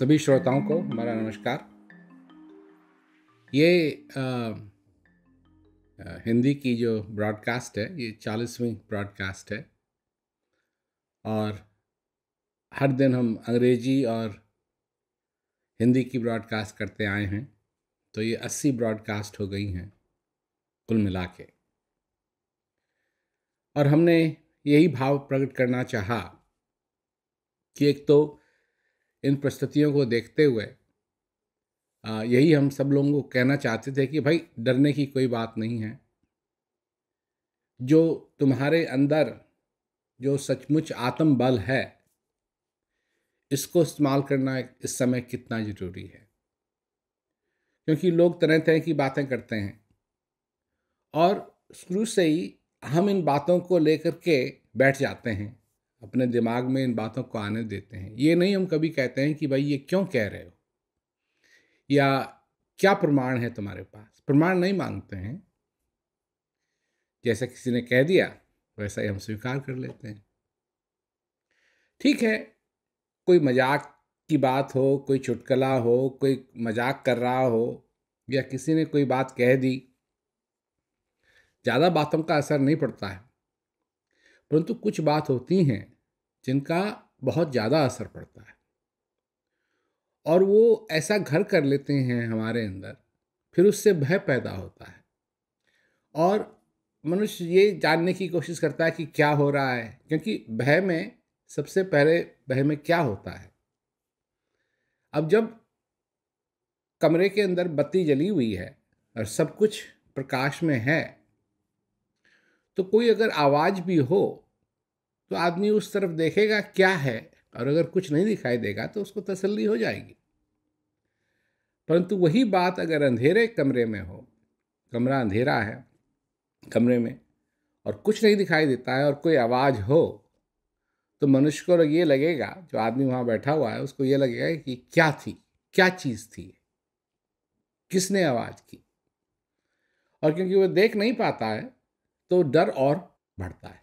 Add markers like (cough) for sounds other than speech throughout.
सभी श्रोताओं को हमारा नमस्कार। ये आ, हिंदी की जो ब्रॉडकास्ट है ये चालीसवीं ब्रॉडकास्ट है। और हर दिन हम अंग्रेज़ी और हिंदी की ब्रॉडकास्ट करते आए हैं तो ये अस्सी ब्रॉडकास्ट हो गई हैं कुल मिला के। और हमने यही भाव प्रकट करना चाहा कि एक तो इन परिस्थितियों को देखते हुए यही हम सब लोगों को कहना चाहते थे कि भाई, डरने की कोई बात नहीं है। जो तुम्हारे अंदर जो सचमुच आत्म बल है, इसको इस्तेमाल करना इस समय कितना ज़रूरी है। क्योंकि लोग तरह तरह की बातें करते हैं और शुरू से ही हम इन बातों को लेकर के बैठ जाते हैं। अपने दिमाग में इन बातों को आने देते हैं। ये नहीं हम कभी कहते हैं कि भाई ये क्यों कह रहे हो? या क्या प्रमाण है तुम्हारे पास? प्रमाण नहीं मांगते हैं। जैसा किसी ने कह दिया, वैसा ही हम स्वीकार कर लेते हैं। ठीक है, कोई मज़ाक की बात हो, कोई चुटकला हो, कोई मज़ाक कर रहा हो, या किसी ने कोई बात कह दी, ज़्यादा बातों का असर नहीं पड़ता है। परंतु कुछ बात होती हैं जिनका बहुत ज़्यादा असर पड़ता है। और वो ऐसा घर कर लेते हैं हमारे अंदर, फिर उससे भय पैदा होता है। और मनुष्य ये जानने की कोशिश करता है कि क्या हो रहा है, क्योंकि भय में सबसे पहले भय में क्या होता है। अब जब कमरे के अंदर बत्ती जली हुई है और सब कुछ प्रकाश में है तो कोई अगर आवाज़ भी हो तो आदमी उस तरफ़ देखेगा क्या है और अगर कुछ नहीं दिखाई देगा तो उसको तसल्ली हो जाएगी। परंतु वही बात अगर अंधेरे कमरे में हो, कमरा अंधेरा है, कमरे में, और कुछ नहीं दिखाई देता है और कोई आवाज़ हो तो मनुष्य को ये लगेगा, जो आदमी वहाँ बैठा हुआ है, उसको ये लगेगा कि क्या थी, क्या चीज़ थी, किसने आवाज़ की? और क्योंकि वो देख नहीं पाता है तो डर और बढ़ता है।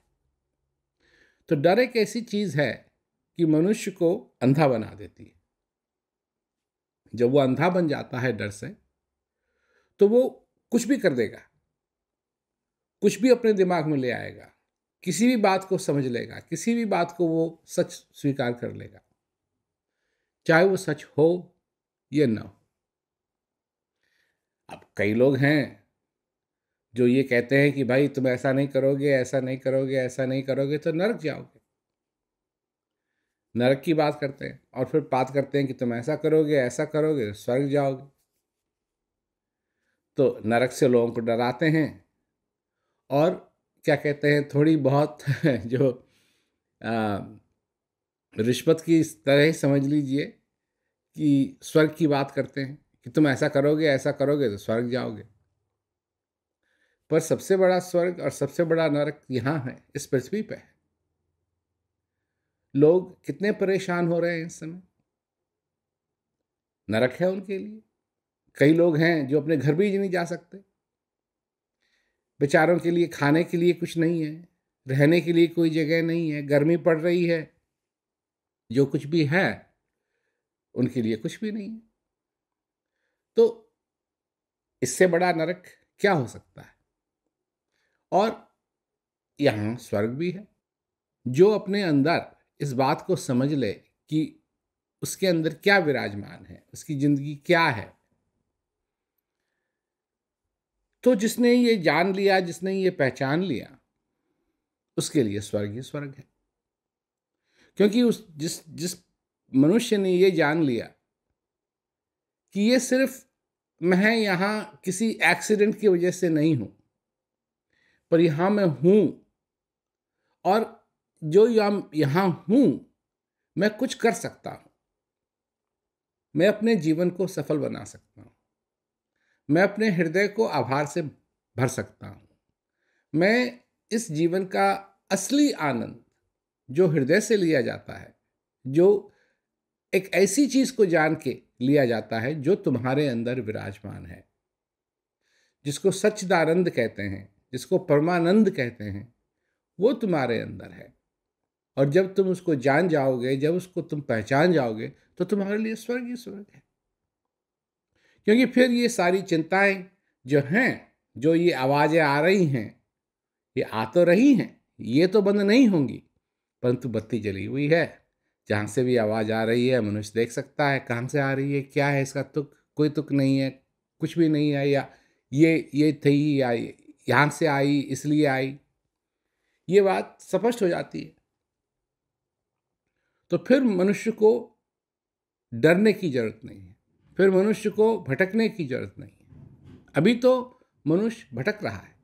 तो डर एक ऐसी चीज़ है कि मनुष्य को अंधा बना देती है। जब वो अंधा बन जाता है डर से तो वो कुछ भी कर देगा, कुछ भी अपने दिमाग में ले आएगा, किसी भी बात को समझ लेगा, किसी भी बात को वो सच स्वीकार कर लेगा, चाहे वो सच हो या ना हो। अब कई लोग हैं जो ये कहते हैं कि भाई तुम ऐसा नहीं करोगे, ऐसा नहीं करोगे, ऐसा नहीं करोगे तो नरक जाओगे। नरक की बात करते हैं और फिर बात करते हैं कि तुम ऐसा करोगे ऐसा करोगे तो स्वर्ग जाओगे। तो नरक से लोगों को डराते हैं और क्या कहते हैं, थोड़ी बहुत (laughs) जो रिश्वत की इस तरह ही समझ लीजिए कि स्वर्ग की बात करते हैं कि तुम ऐसा करोगे ऐसा करोगे तो स्वर्ग जाओगे। पर सबसे बड़ा स्वर्ग और सबसे बड़ा नरक यहाँ है, इस पृथ्वी पे है। लोग कितने परेशान हो रहे हैं इस समय। नरक है उनके लिए। कई लोग हैं जो अपने घर भी नहीं जा सकते। बेचारों के लिए खाने के लिए कुछ नहीं है, रहने के लिए कोई जगह नहीं है, गर्मी पड़ रही है। जो कुछ भी है, उनके लिए कुछ भी नहीं है। तो इससे बड़ा नरक क्या हो सकता है? और यहाँ स्वर्ग भी है। जो अपने अंदर इस बात को समझ ले कि उसके अंदर क्या विराजमान है, उसकी ज़िंदगी क्या है। तो जिसने ये जान लिया, जिसने ये पहचान लिया, उसके लिए स्वर्ग ही स्वर्ग है। क्योंकि उस जिस जिस मनुष्य ने ये जान लिया कि ये सिर्फ़ मैं यहाँ किसी एक्सीडेंट की वजह से नहीं हूँ पर यहाँ मैं हूँ। और जो यहाँ हूँ, मैं कुछ कर सकता हूँ। मैं अपने जीवन को सफल बना सकता हूँ। मैं अपने हृदय को आभार से भर सकता हूँ। मैं इस जीवन का असली आनंद, जो हृदय से लिया जाता है, जो एक ऐसी चीज़ को जान के लिया जाता है, जो तुम्हारे अंदर विराजमान है, जिसको सच्चिदानंद कहते हैं। जिसको परमानंद कहते हैं, वो तुम्हारे अंदर है। और जब तुम उसको जान जाओगे, जब उसको तुम पहचान जाओगे तो तुम्हारे लिए स्वर्ग ही स्वर्ग है। क्योंकि फिर ये सारी चिंताएँ जो हैं, जो ये आवाज़ें आ रही हैं, ये आ तो रही हैं, ये तो बंद नहीं होंगी, परंतु बत्ती जली हुई है। जहाँ से भी आवाज़ आ रही है, मनुष्य देख सकता है, कहाँ से आ रही है, क्या है इसका तुक? कोई तुक नहीं है, कुछ भी नहीं है या ये ये थी या यहाँ से आई, इसलिए आई। ये बात स्पष्ट हो जाती है। तो फिर मनुष्य को डरने की ज़रूरत नहीं है। फिर मनुष्य को भटकने की ज़रूरत नहीं है। अभी तो मनुष्य भटक रहा है।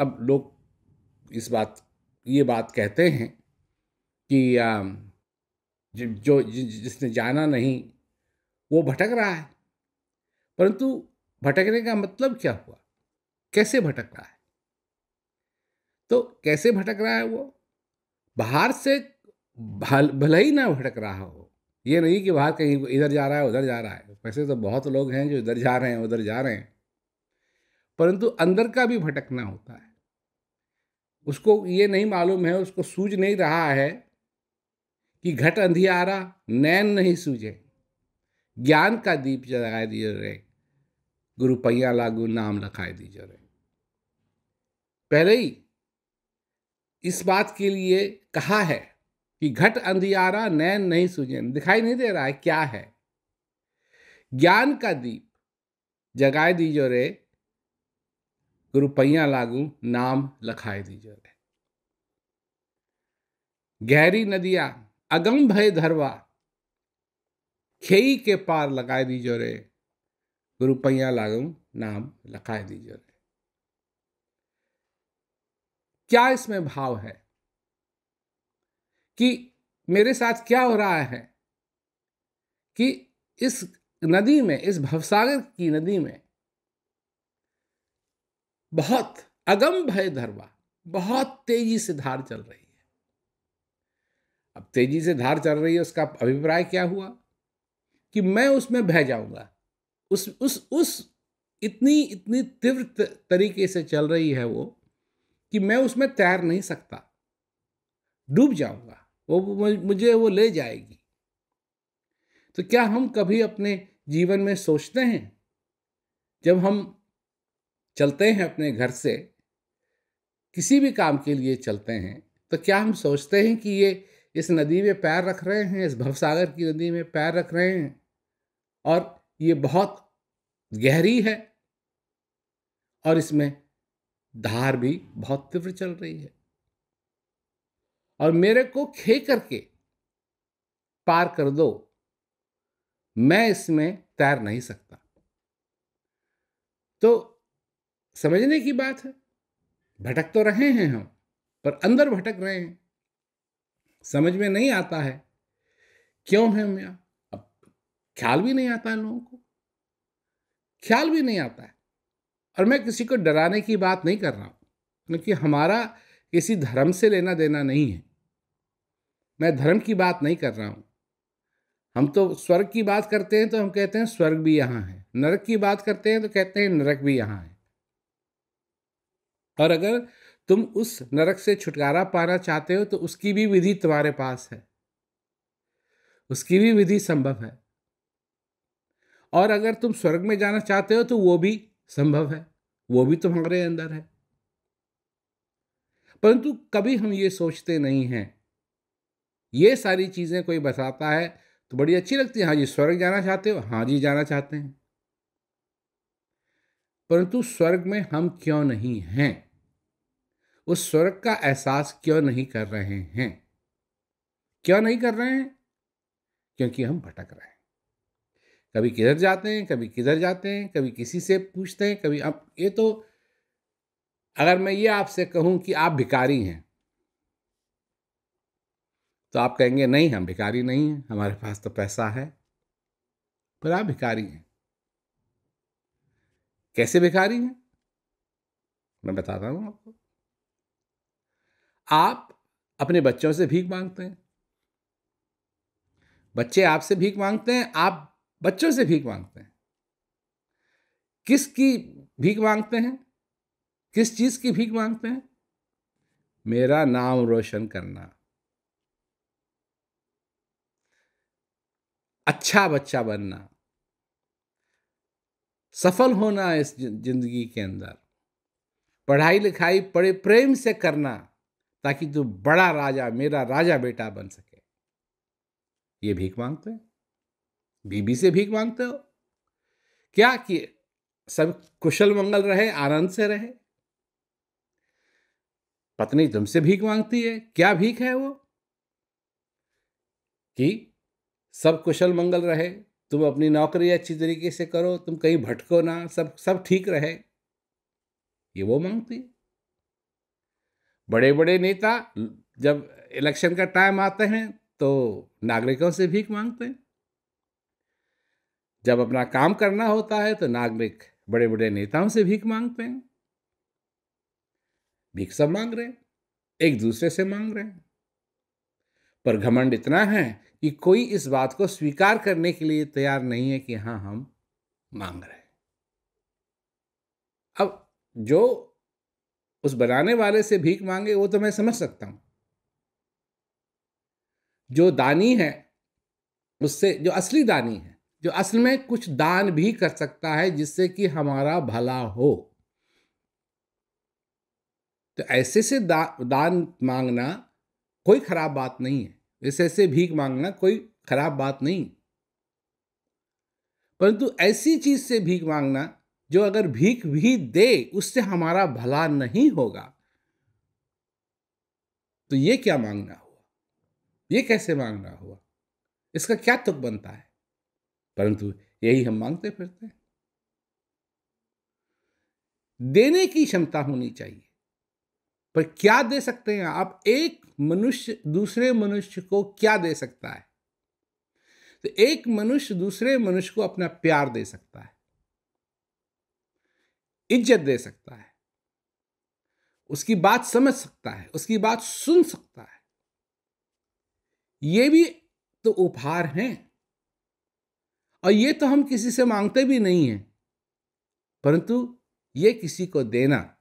अब लोग इस बात, ये बात कहते हैं कि जो, जिसने जाना नहीं, वो भटक रहा है। परंतु भटकने का मतलब क्या हुआ? कैसे भटक रहा है? तो कैसे भटक रहा है वो? बाहर से भल ही ना भटक रहा हो। ये नहीं कि बाहर कहीं इधर जा रहा है, उधर जा रहा है। वैसे तो बहुत लोग हैं जो इधर जा रहे हैं, उधर जा रहे हैं। परंतु अंदर का भी भटकना होता है। उसको ये नहीं मालूम है, उसको सूझ नहीं रहा है कि घट अंधियारा, नैन नहीं सूझे। ज्ञान का दीप जगाए दिए रे। गुरु लागू नाम लखाए दीजिए रे। पहले ही इस बात के लिए कहा है कि घट अंधियारा नैन नहीं सूझे दिखाई नहीं दे रहा है क्या है। ज्ञान का दीप जगाए दीजो रे गुरु पैया लागू नाम लखाए दीजो रे। गहरी नदिया, अगम भय धरवा, खेई के पार लगाए दीजो रे गुरु पैया लागू नाम लखाए दीजो रे। क्या इसमें भाव है? कि मेरे साथ क्या हो रहा है? कि इस नदी में, इस भवसागर की नदी में बहुत अगम भय धरवा, बहुत तेज़ी से धार चल रही है। अब तेज़ी से धार चल रही है, उसका अभिप्राय क्या हुआ? कि मैं उसमें बह जाऊँगा। उस उस उस इतनी इतनी तीव्र तरीके से चल रही है वो कि मैं उसमें तैर नहीं सकता। डूब जाऊँगा, वो मुझे वो ले जाएगी। तो क्या हम कभी अपने जीवन में सोचते हैं? जब हम चलते हैं अपने घर से, किसी भी काम के लिए चलते हैं तो क्या हम सोचते हैं कि ये, इस नदी में पैर रख रहे हैं, इस भवसागर की नदी में पैर रख रहे हैं, और ये बहुत गहरी है, और इसमें धार भी बहुत तीव्र चल रही है। और मेरे को खे करके पार कर दो, मैं इसमें तैर नहीं सकता। तो समझने की बात है, भटक तो रहे हैं हम, पर अंदर भटक रहे हैं। समझ में नहीं आता है, क्यों है मैं अब ख्याल भी नहीं आता है लोगों को। ख्याल भी नहीं आता है। और मैं किसी को डराने की बात नहीं कर रहा हूँ, क्योंकि हमारा किसी धर्म से लेना देना नहीं है। मैं धर्म की बात नहीं कर रहा हूँ। हम तो स्वर्ग की बात करते हैं तो हम कहते हैं स्वर्ग भी यहाँ है, नरक की बात करते हैं तो कहते हैं नरक भी यहाँ है। और अगर तुम उस नरक से छुटकारा पाना चाहते हो तो उसकी भी विधि तुम्हारे पास है। उसकी भी विधि संभव है। और अगर तुम स्वर्ग में जाना चाहते हो तो वो भी संभव है, वो भी तुम्हारे अंदर है। परंतु कभी हम ये सोचते नहीं हैं। ये सारी चीज़ें कोई बताता है तो बड़ी अच्छी लगती है हाँ जी, स्वर्ग जाना चाहते हो? हाँ जी, जाना चाहते हैं। परंतु स्वर्ग में हम क्यों नहीं हैं? उस स्वर्ग का एहसास क्यों नहीं कर रहे हैं? क्यों नहीं कर रहे हैं? क्योंकि हम भटक रहे हैं। कभी किधर जाते हैं, कभी किधर जाते हैं, कभी किसी से पूछते हैं, कभी अब ये तो अगर मैं ये आपसे कहूँ कि आप भिकारी हैं। तो आप कहेंगे, नहीं, हम भिखारी नहीं हैं, हमारे पास तो पैसा है। पर आप भिखारी हैं। कैसे भिखारी हैं? मैं बताता हूँ आपको। आप अपने बच्चों से भीख मांगते हैं। बच्चे आपसे भीख मांगते हैं, आप बच्चों से भीख मांगते हैं। किसकी भीख मांगते हैं? किस चीज़ की भीख मांगते हैं? मेरा नाम रोशन करना। अच्छा बच्चा बनना। सफल होना इस ज़िंदगी के अंदर। पढ़ाई लिखाई बड़े प्रेम से करना, ताकि तू बड़ा राजा, मेरा राजा बेटा बन सके। ये भीख मांगते हैं। बीबी से भीख मांगते हो? क्या कि सब कुशल मंगल रहे, आनंद से रहे? पत्नी तुमसे भीख मांगती है, क्या भीख है वो? कि सब कुशल मंगल रहे, तुम अपनी नौकरी अच्छी तरीके से करो, तुम कहीं भटको ना, सब सब ठीक रहे। ये वो मांगती बड़े बड़े नेता, जब इलेक्शन का टाइम आते हैं तो नागरिकों से भीख मांगते हैं। जब अपना काम करना होता है तो नागरिक बड़े बड़े नेताओं से भीख मांगते हैं। भीख सब मांग रहे हैं, एक दूसरे से मांग रहे हैं। पर घमंड इतना है कि कोई इस बात को स्वीकार करने के लिए तैयार नहीं है कि हाँ हम मांग रहे हैं। अब जो उस बनाने वाले से भीख मांगे, वो तो मैं समझ सकता हूँ। जो दानी है, उससे, जो असली दानी है जो असल में कुछ दान भी कर सकता है जिससे कि हमारा भला हो। तो ऐसे से दा, दान मांगना कोई खराब बात नहीं है। ऐसे ऐसे भीख मांगना कोई खराब बात नहीं। परंतु ऐसी चीज़ से भीख मांगना जो अगर भीख भी दे उससे हमारा भला नहीं होगा तो ये क्या मांगना हुआ? ये कैसे मांगना हुआ? इसका क्या तुक बनता है? परंतु यही हम मांगते फिरते हैं। देने की क्षमता होनी चाहिए। पर क्या दे सकते हैं आप? एक मनुष्य दूसरे मनुष्य को क्या दे सकता है? तो एक मनुष्य दूसरे मनुष्य को अपना प्यार दे सकता है। इज़्ज़त दे सकता है। उसकी बात समझ सकता है, उसकी बात सुन सकता है। ये भी तो उपहार हैं। और ये तो हम किसी से मांगते भी नहीं हैं। परंतु ये किसी को देना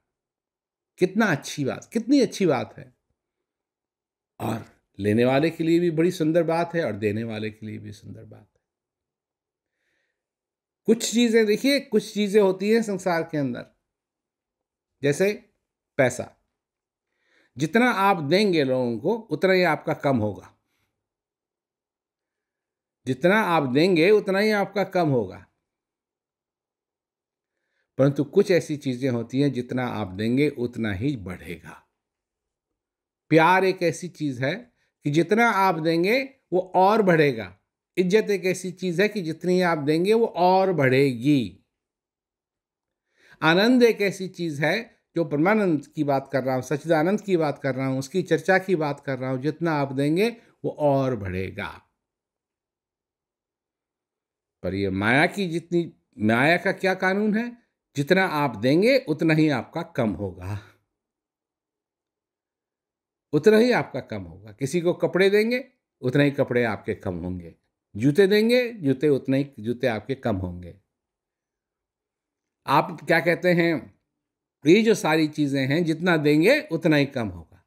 कितना अच्छी बात, कितनी अच्छी बात है। और लेने वाले के लिए भी बड़ी सुंदर बात है और देने वाले के लिए भी सुंदर बात है। कुछ चीज़ें देखिए, कुछ चीज़ें होती हैं संसार के अंदर। जैसे पैसा। जितना आप देंगे लोगों को, उतना ही आपका कम होगा। जितना आप देंगे, उतना ही आपका कम होगा। परंतु कुछ ऐसी चीज़ें होती हैं, जितना आप देंगे, उतना ही बढ़ेगा। प्यार एक ऐसी चीज़ है कि जितना आप देंगे, वो और बढ़ेगा। इज़्ज़त एक ऐसी चीज़ है कि जितनी आप देंगे, वो और बढ़ेगी। आनंद एक ऐसी चीज़ है, जो परमानंद की बात कर रहा हूँ सचिदानंद की बात कर रहा हूँ, उसकी चर्चा की बात कर रहा हूँ, जितना आप देंगे, वो और बढ़ेगा। पर ये माया की जितनी, माया का क्या कानून है? जितना आप देंगे, उतना ही आपका कम होगा। उतना ही आपका कम होगा। किसी को कपड़े देंगे, उतना ही कपड़े आपके कम होंगे। जूते देंगे, जूते उतने ही, जूते आपके कम होंगे। आप क्या कहते हैं? ये जो सारी चीज़ें हैं, जितना देंगे, उतना ही कम होगा।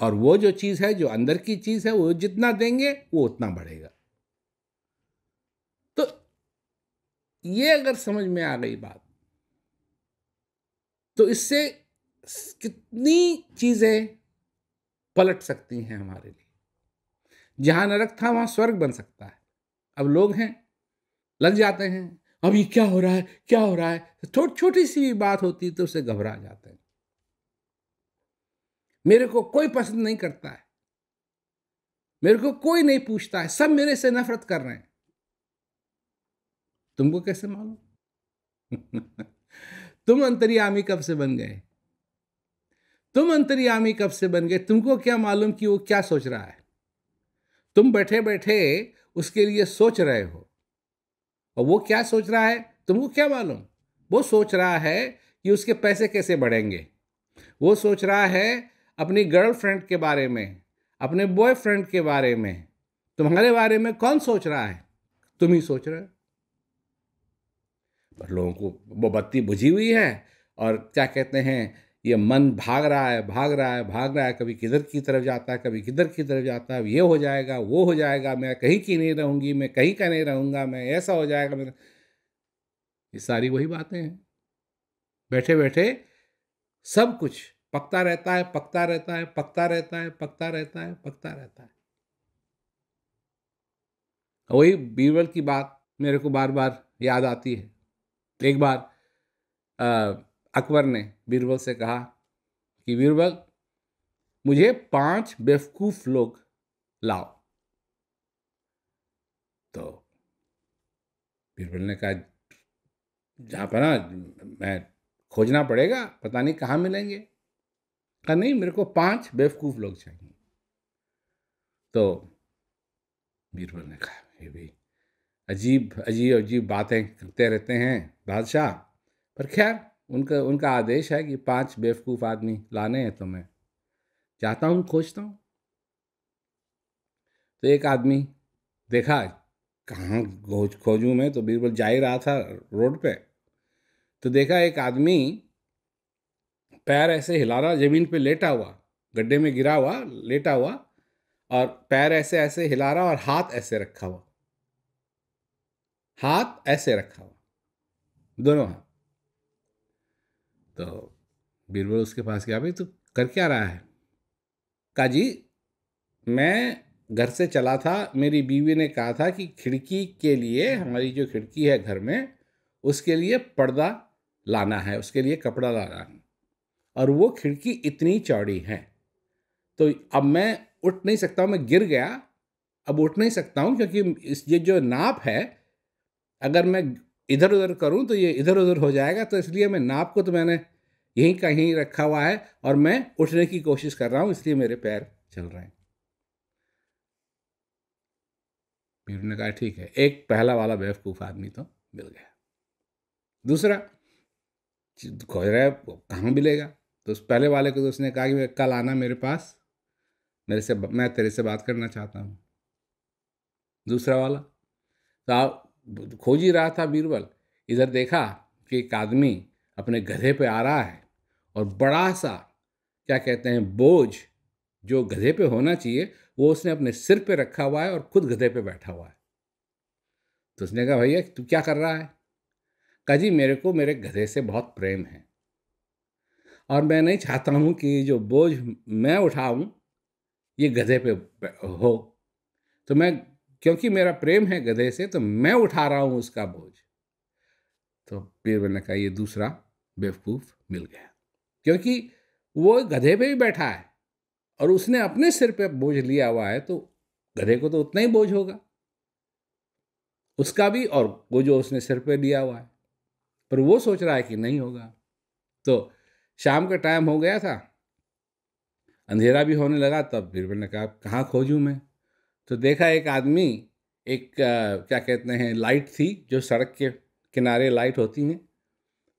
और वो जो चीज़ है, जो अंदर की चीज़ है, वो जितना देंगे, वो उतना बढ़ेगा। ये अगर समझ में आ गई बात तो इससे कितनी चीज़ें पलट सकती हैं हमारे लिए? जहाँ नरक था, वहाँ स्वर्ग बन सकता है। अब लोग हैं, लग जाते हैं, अब ये क्या हो रहा है, क्या हो रहा है? थोड़ी छोटी सी भी बात होती है तो उसे घबरा जाते हैं। मेरे को कोई पसंद नहीं करता है। मेरे को कोई नहीं पूछता है। सब मेरे से नफरत कर रहे हैं। तुमको कैसे मालूम? तुम अंतरियामी कब से बन गए? तुम अंतरियामी कब से बन गए? तुमको क्या मालूम कि वो क्या सोच रहा है? तुम बैठे बैठे उसके लिए सोच रहे हो। और वो क्या सोच रहा है? तुमको क्या मालूम? वो सोच रहा है कि उसके पैसे कैसे बढ़ेंगे। वो सोच रहा है अपनी गर्लफ्रेंड के बारे में, अपने बॉयफ्रेंड के बारे में। तुम्हारे बारे में कौन सोच रहा है? तुम ही सोच रहे हो। लोगों को वो बत्ती बुझी हुई है और क्या कहते हैं, ये मन भाग रहा है, भाग रहा है, भाग रहा है, कभी किधर की तरफ़ जाता है, कभी किधर की तरफ़ जाता है ये हो जाएगा, वो हो जाएगा, मैं कहीं की नहीं रहूँगी, मैं कहीं का नहीं रहूँगा, मैं ऐसा हो जाएगा, मेरा ये सारी वही बातें हैं। बैठे बैठे सब कुछ पकता रहता है, पकता रहता है, पकता रहता है, पकता रहता है, पकता रहता है। वही बीरबल की बात मेरे को बार बार याद आती है। एक बार अकबर ने बीरबल से कहा कि, बीरबल, मुझे पाँच बेवकूफ़ लोग लाओ। तो बीरबल ने कहा, जहाँ पर ना, मैं खोजना पड़ेगा, पता नहीं कहाँ मिलेंगे। कहा, नहीं, मेरे को पाँच बेवकूफ़ लोग चाहिए। तो बीरबल ने कहा ये भी अजीब अजीब अजीब बातें करते रहते हैं बादशाह। पर खैर, उनका उनका आदेश है कि पाँच बेवकूफ़ आदमी लाने हैं तो मैं जाता हूँ, खोजता हूँ। तो एक आदमी देखा, कहाँ खोज, खोजूँ मैं? तो बीरबल जा ही रहा था रोड पे। तो देखा एक आदमी पैर ऐसे हिला रहा ज़मीन पे लेटा हुआ, गड्ढे में गिरा हुआ, लेटा हुआ, और पैर ऐसे ऐसे हिला रहा और हाथ ऐसे रखा हुआ। हाथ ऐसे रखा हुआ। दोनों हाथ। तो बीरबल उसके पास गया, भाई तू कर क्या रहा है? कहा जी, मैं घर से चला था। मेरी बीवी ने कहा था कि खिड़की के लिए, हमारी जो खिड़की है घर में, उसके लिए पर्दा लाना है, उसके लिए कपड़ा लाना है। और वो खिड़की इतनी चौड़ी है। तो अब मैं उठ नहीं सकता हूँ, मैं गिर गया। अब उठ नहीं सकता हूँ क्योंकि इस, ये जो नाप है अगर मैं इधर उधर करूँ तो ये इधर उधर हो जाएगा तो इसलिए मैं नाप को तो मैंने यहीं कहीं रखा हुआ है और मैं उठने की कोशिश कर रहा हूँ, इसलिए मेरे पैर चल रहे हैं। पीर ने कहा, ठीक है, एक पहला वाला बेवकूफ़ आदमी तो मिल गया। दूसरा खोज रहा है कहाँ मिलेगा? तो उस पहले वाले को तो उसने कहा कि कल आना मेरे पास, मेरे से मैं तेरे से बात करना चाहता हूँ। दूसरा वाला तो आप खोज ही रहा था बीरबल। इधर देखा कि एक आदमी अपने गधे पे आ रहा है और बड़ा सा, क्या कहते हैं, बोझ जो गधे पे होना चाहिए, वो उसने अपने सिर पे रखा हुआ है और खुद गधे पे बैठा हुआ है। तो उसने कहा, भैया, तू क्या कर रहा है? कहा, जी, मेरे को मेरे गधे से बहुत प्रेम है और मैं नहीं चाहता हूँ कि जो बोझ मैं उठाऊँ, ये गधे पे हो। तो मैं क्योंकि मेरा प्रेम है गधे से तो मैं उठा रहा हूँ उसका बोझ। तो बीरबल ने कहा, ये दूसरा बेवकूफ़ मिल गया। क्योंकि वो गधे पे भी बैठा है और उसने अपने सिर पे बोझ लिया हुआ है तो गधे को तो उतना ही बोझ होगा। उसका भी और वो जो उसने सिर पे लिया हुआ है, पर वो सोच रहा है कि नहीं होगा। तो शाम का टाइम हो गया था, अंधेरा भी होने लगा, तब बीरबल ने कहा, कहाँ खोजूँ मैं? तो देखा एक आदमी, एक क्या कहते हैं, लाइट थी जो सड़क के किनारे लाइट होती हैं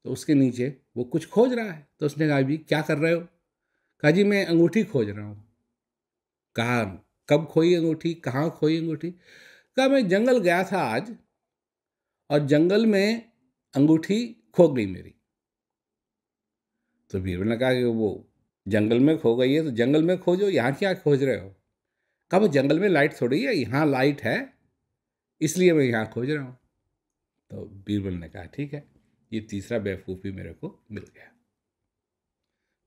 तो उसके नीचे वो कुछ खोज रहा है तो उसने कहा भी क्या कर रहे हो? कहा, जी, मैं अंगूठी खोज रहा हूँ। कहा, कब खोई अंगूठी? कहाँ खोई अंगूठी? कहा, मैं जंगल गया था आज और जंगल में अंगूठी खो गई मेरी। तो बीरबल ने कहा कि वो जंगल में खो गई है तो जंगल में खोजो, यहाँ क्या खोज रहे हो? कब जंगल में लाइट थोड़ी है? यहाँ लाइट है, इसलिए मैं यहाँ खोज रहा हूँ। तो बीरबल ने कहा, ठीक है, ये तीसरा बेवकूफ़ भी मेरे को मिल गया।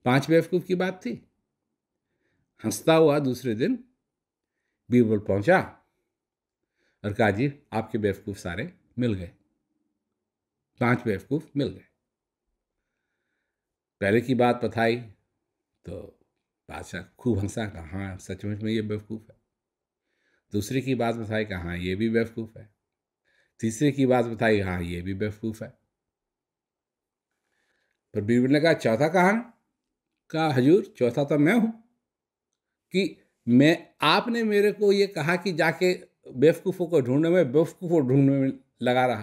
पाँच बेवकूफ़ की बात थी। हंसता हुआ दूसरे दिन बीरबल पहुँचा और कहा, जी, आपके बेवकूफ़ सारे मिल गए। पाँच बेवकूफ़ मिल गए। पहले की बात बताई तो बादशाह खूब हंसा, कहा हाँ सचमुच में ये बेवकूफ़ है। दूसरे की बात बताई, कहा हाँ ये भी बेवकूफ़ है। तीसरे की बात बताई हाँ ये भी बेवकूफ़ है। पर बीरबल ने कहा, चौथा कहा कहा, हजूर, चौथा तो मैं हूँ कि मैं, आपने मेरे को ये कहा कि जाके बेवकूफ़ों को ढूँढने में, बेवकूफ़ों ढूँढने में लगा रहा।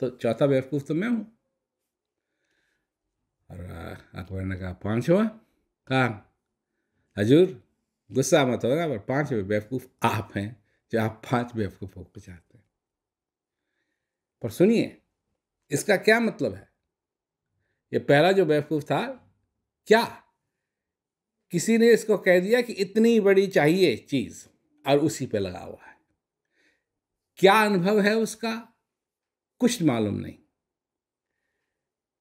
तो चौथा बेवकूफ़ तो मैं हूँ। और, अकबर ने कहा, पांचवा? कहा हजूर, गुस्सा मत होगा पर पाँच बेवकूफ़ आप हैं जो आप पाँच बेवकूफ़ों को चाहते हैं। पर सुनिए, इसका क्या मतलब है? ये पहला जो बेवकूफ़ था, क्या? किसी ने इसको कह दिया कि इतनी बड़ी चाहिए चीज़, और उसी पे लगा हुआ है। क्या अनुभव है उसका? कुछ मालूम नहीं।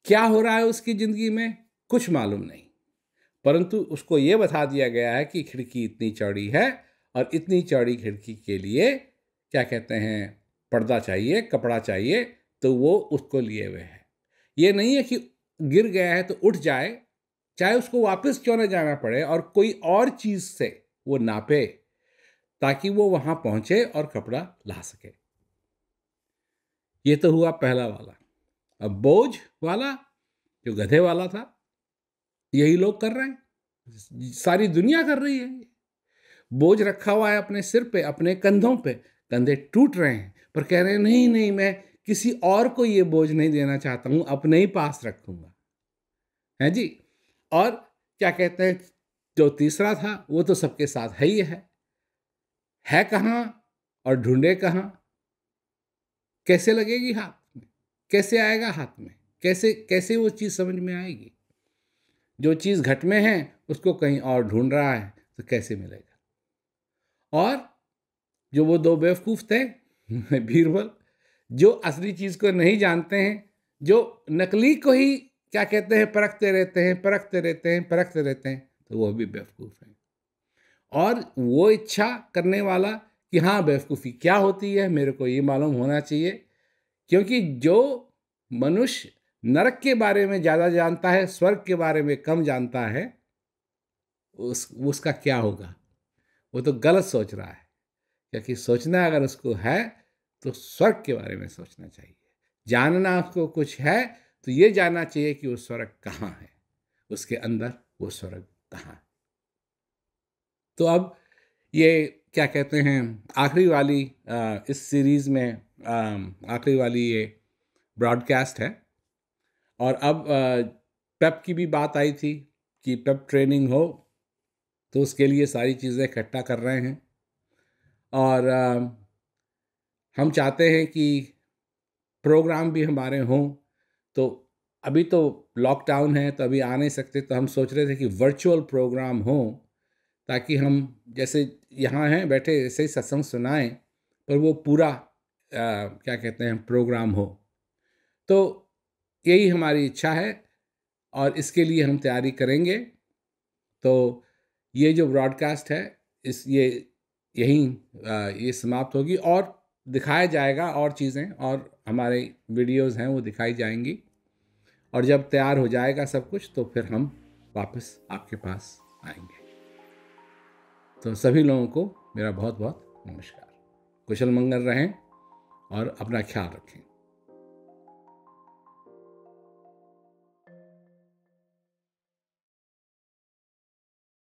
क्या हो रहा है उसकी ज़िंदगी में? कुछ मालूम नहीं। परंतु उसको ये बता दिया गया है कि खिड़की इतनी चौड़ी है और इतनी चौड़ी खिड़की के लिए क्या कहते हैं, पर्दा चाहिए, कपड़ा चाहिए तो वो उसको लिए हुए है। ये नहीं है कि गिर गया है तो उठ जाए, चाहे उसको वापस क्यों ना जाना पड़े और कोई और चीज़ से वो नापे, ताकि वो वहाँ पहुँचे और कपड़ा ला सके। ये तो हुआ पहला वाला। अब बोझ वाला, जो गधे वाला था यही लोग कर रहे हैं। सारी दुनिया कर रही है। बोझ रखा हुआ है अपने सिर पे, अपने कंधों पे। कंधे टूट रहे हैं, पर कह रहे हैं, नहीं नहीं, मैं किसी और को ये बोझ नहीं देना चाहता हूँ, अपने ही पास रखूँगा। है जी? और क्या कहते हैं, जो तीसरा था, वो तो सबके साथ है ही है। है कहाँ और ढूंढे कहाँ? कैसे लगेगी हाथ में? कैसे आएगा हाथ में? कैसे कैसे वो चीज़ समझ में आएगी? जो चीज़ घट में है, उसको कहीं और ढूंढ रहा है तो कैसे मिलेगा? और जो वो दो बेवकूफ़ थे, (laughs) बीरबल, जो असली चीज़ को नहीं जानते हैं, जो नकली को ही, क्या कहते हैं, परखते रहते हैं, परखते रहते हैं, परखते रहते हैं तो वो भी बेवकूफ़ हैं। और वो इच्छा करने वाला कि हाँ बेवकूफ़ी क्या होती है, मेरे को ये मालूम होना चाहिए, क्योंकि जो मनुष्य नरक के बारे में ज़्यादा जानता है स्वर्ग के बारे में कम जानता है उस उसका क्या होगा? वो तो गलत सोच रहा है क्योंकि सोचना अगर उसको है तो स्वर्ग के बारे में सोचना चाहिए। जानना उसको कुछ है तो ये जानना चाहिए कि वो स्वर्ग कहाँ है। उसके अंदर वो स्वर्ग कहाँ है। तो अब ये क्या कहते हैं आखिरी वाली आ, इस सीरीज़ में आखिरी वाली ये ब्रॉडकास्ट है। और अब पेप की भी बात आई थी कि पेप ट्रेनिंग हो तो उसके लिए सारी चीज़ें इकट्ठा कर रहे हैं। और हम चाहते हैं कि प्रोग्राम भी हमारे हों तो अभी तो लॉकडाउन है तो अभी आ नहीं सकते तो हम सोच रहे थे कि वर्चुअल प्रोग्राम हो ताकि हम जैसे यहाँ हैं बैठे ऐसे ही सत्संग सुनाएँ पर वो पूरा आ, क्या कहते हैं प्रोग्राम हो। तो यही हमारी इच्छा है और इसके लिए हम तैयारी करेंगे। तो ये जो ब्रॉडकास्ट है, इस ये, यहीं ये समाप्त होगी और दिखाया जाएगा और चीज़ें और हमारे वीडियोस हैं, वो दिखाई जाएँगी। और जब तैयार हो जाएगा सब कुछ तो फिर हम वापस आपके पास आएँगे। तो सभी लोगों को मेरा बहुत बहुत नमस्कार। कुशल मंगल रहें और अपना ख्याल रखें।